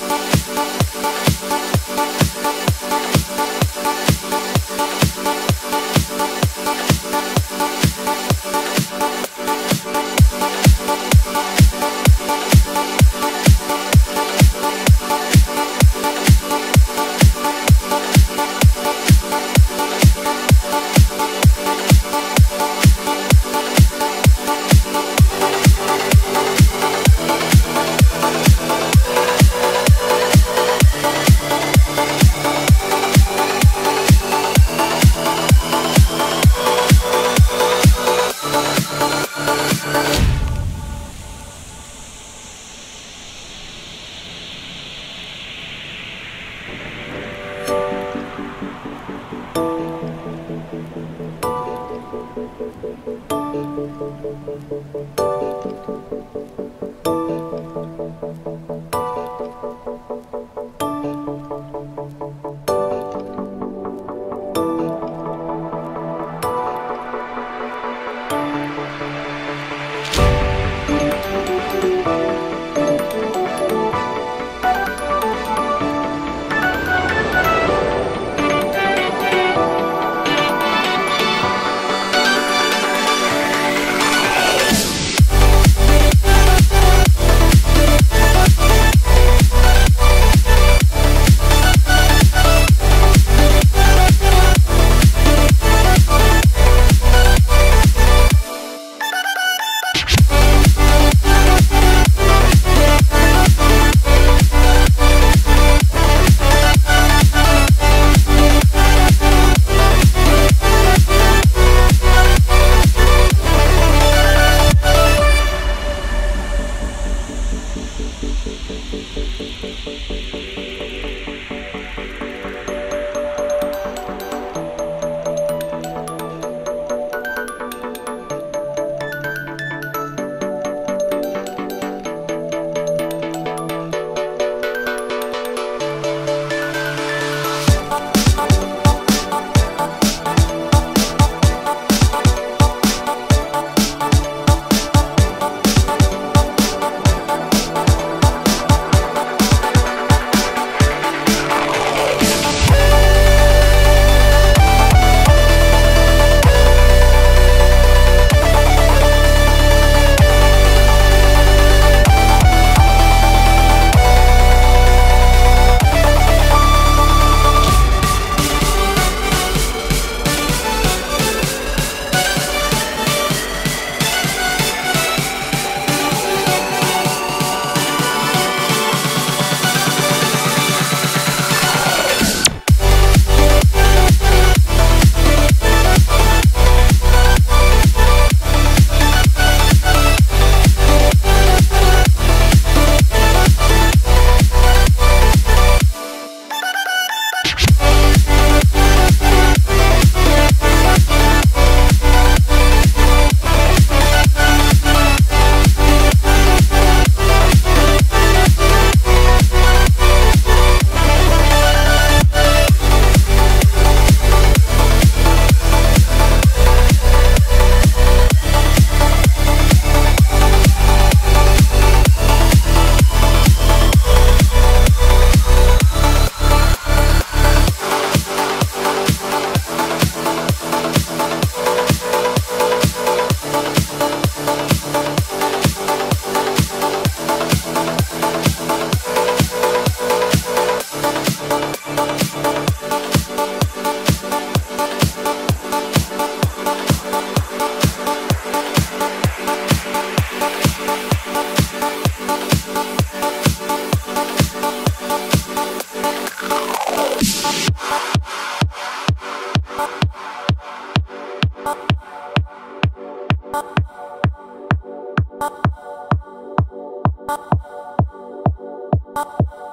Thank Música Thank.